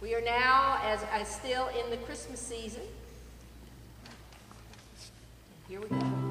We are now, as, still in the Christmas season. Here we go.